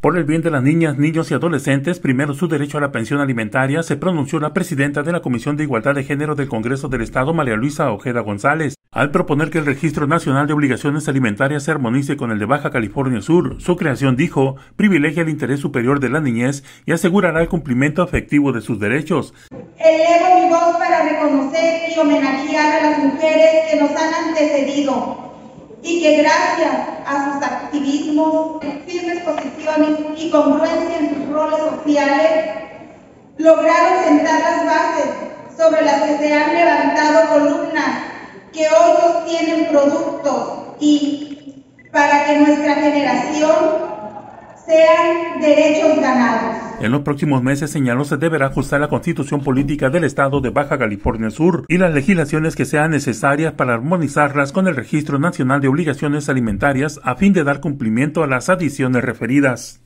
Por el bien de las niñas, niños y adolescentes, primero su derecho a la pensión alimentaria, se pronunció la presidenta de la Comisión de Igualdad de Género del Congreso del Estado, María Luisa Ojeda González, al proponer que el Registro Nacional de Obligaciones Alimentarias se armonice con el de Baja California Sur. Su creación, dijo, privilegia el interés superior de la niñez y asegurará el cumplimiento efectivo de sus derechos. Elevo mi voz para reconocer y homenajear a las mujeres que nos han antecedido y que gracias a sus activismos, firmes posiciones y congruencia en sus roles sociales, lograron sentar las bases sobre las que se han levantado columnas que hoy sostienen productos y para que nuestra generación sean derechos ganados. En los próximos meses, señaló, se deberá ajustar la constitución política del estado de Baja California Sur y las legislaciones que sean necesarias para armonizarlas con el Registro Nacional de Obligaciones Alimentarias a fin de dar cumplimiento a las adiciones referidas.